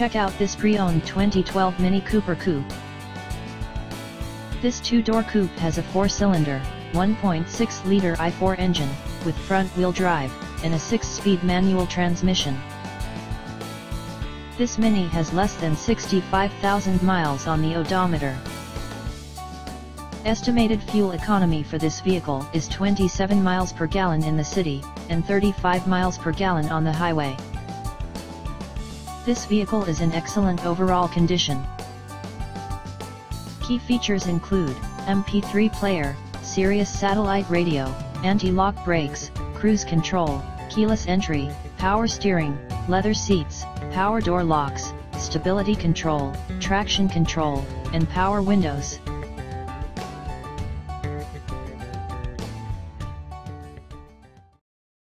Check out this pre-owned 2012 Mini Cooper Coupe. This two-door coupe has a four-cylinder, 1.6-liter i4 engine, with front-wheel drive, and a 6-speed manual transmission. This Mini has less than 65,000 miles on the odometer. Estimated fuel economy for this vehicle is 27 miles per gallon in the city, and 35 miles per gallon on the highway. This vehicle is in excellent overall condition. Key features include, MP3 player, Sirius satellite radio, anti-lock brakes, cruise control, keyless entry, power steering, leather seats, power door locks, stability control, traction control, and power windows.